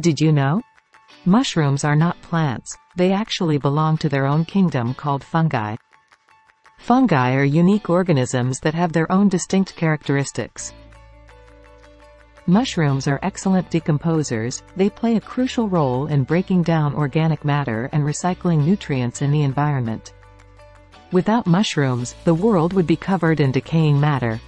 Did you know? Mushrooms are not plants, they actually belong to their own kingdom called fungi. Fungi are unique organisms that have their own distinct characteristics. Mushrooms are excellent decomposers, they play a crucial role in breaking down organic matter and recycling nutrients in the environment. Without mushrooms, the world would be covered in decaying matter,